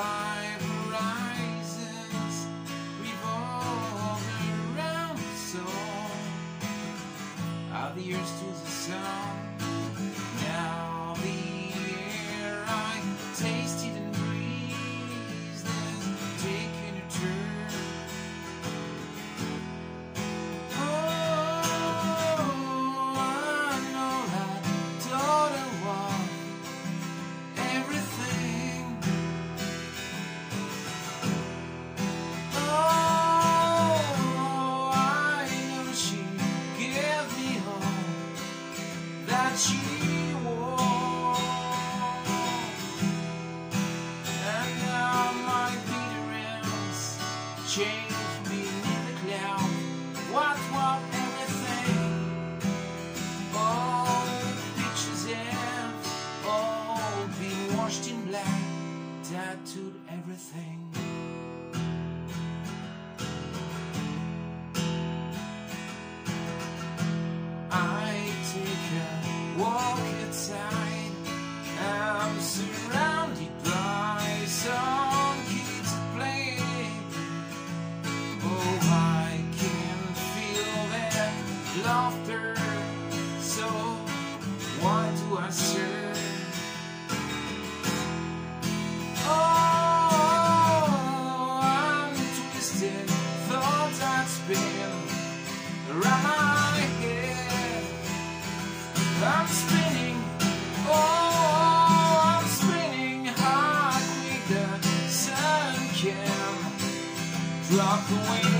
five changed me in the cloud. What, what, everything. All pictures have all been washed in black, tattooed everything. Laughter. So why do I serve? Oh, I'm spin around my head. I'm spinning, oh, I'm spinning the sun can drop away.